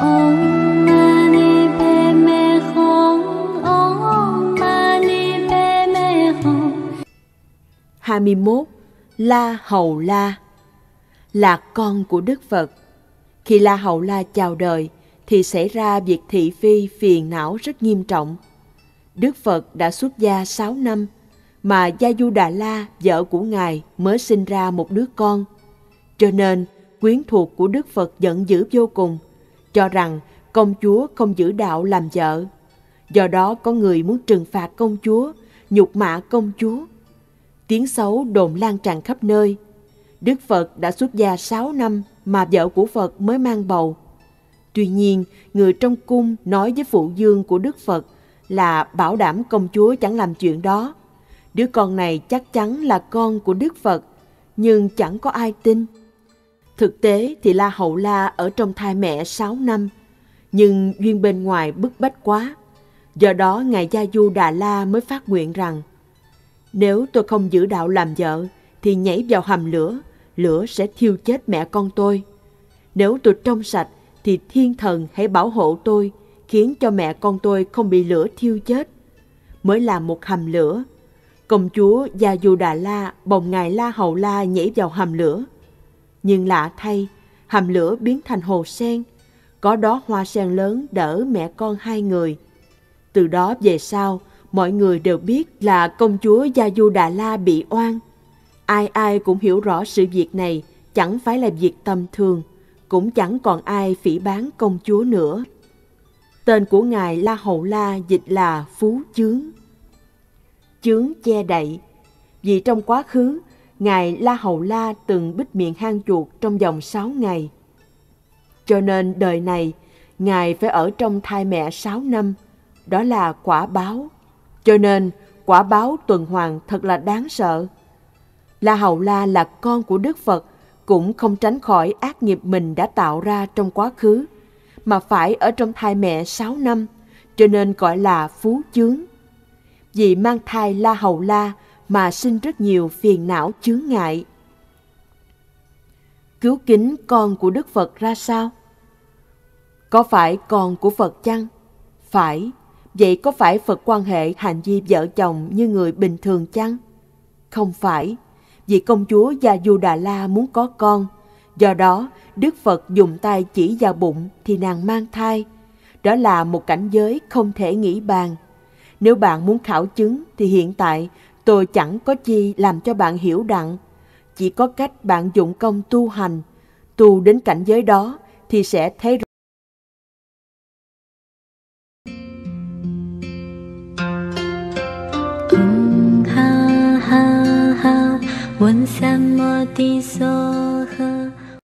21. La Hầu La Là con của Đức Phật. Khi La Hầu La chào đời, thì xảy ra việc thị phi phiền não rất nghiêm trọng. Đức Phật đã xuất gia 6 năm, mà Gia Du Đà La, vợ của Ngài, mới sinh ra một đứa con. Cho nên, quyến thuộc của Đức Phật giận dữ vô cùng, cho rằng công chúa không giữ đạo làm vợ. Do đó có người muốn trừng phạt công chúa, nhục mạ công chúa. Tiếng xấu đồn lan tràn khắp nơi. Đức Phật đã xuất gia 6 năm mà vợ của Phật mới mang bầu. Tuy nhiên, người trong cung nói với phụ dương của Đức Phật là bảo đảm công chúa chẳng làm chuyện đó. Đứa con này chắc chắn là con của Đức Phật, nhưng chẳng có ai tin. Thực tế thì La Hậu La ở trong thai mẹ 6 năm, nhưng duyên bên ngoài bức bách quá. Do đó Ngài Gia Du Đà La mới phát nguyện rằng Nếu tôi không giữ đạo làm vợ thì nhảy vào hầm lửa, lửa sẽ thiêu chết mẹ con tôi. Nếu tôi trong sạch thì thiên thần hãy bảo hộ tôi, khiến cho mẹ con tôi không bị lửa thiêu chết. Mới làm một hầm lửa, công chúa Gia Du Đà La bồng ngài La Hầu La nhảy vào hầm lửa. Nhưng lạ thay, hầm lửa biến thành hồ sen, có đó hoa sen lớn đỡ mẹ con hai người. Từ đó về sau, mọi người đều biết là công chúa Gia Du Đà La bị oan. Ai ai cũng hiểu rõ sự việc này chẳng phải là việc tầm thường, cũng chẳng còn ai phỉ bán công chúa nữa. Tên của ngài La Hầu La dịch là Phú Chướng. Chướng che đậy, vì trong quá khứ, ngài La Hầu La từng bích miệng hang chuột trong vòng 6 ngày. Cho nên đời này, ngài phải ở trong thai mẹ 6 năm, đó là quả báo. Cho nên, quả báo tuần hoàn thật là đáng sợ. La Hầu La là con của Đức Phật, cũng không tránh khỏi ác nghiệp mình đã tạo ra trong quá khứ, mà phải ở trong thai mẹ 6 năm, cho nên gọi là phú chướng. Vì mang thai La Hầu La mà sinh rất nhiều phiền não chướng ngại. Cứu kính con của Đức Phật ra sao? Có phải con của Phật chăng? Phải. Vậy có phải Phật quan hệ hành vi vợ chồng như người bình thường chăng? Không phải vì công chúa Gia Du Đà La muốn có con. Do đó, Đức Phật dùng tay chỉ vào bụng thì nàng mang thai. Đó là một cảnh giới không thể nghĩ bàn. Nếu bạn muốn khảo chứng thì hiện tại tôi chẳng có chi làm cho bạn hiểu đặng. Chỉ có cách bạn dụng công tu hành, tu đến cảnh giới đó thì sẽ thấy rõ. 嗡哈哈哈，嗡三摩地梭诃。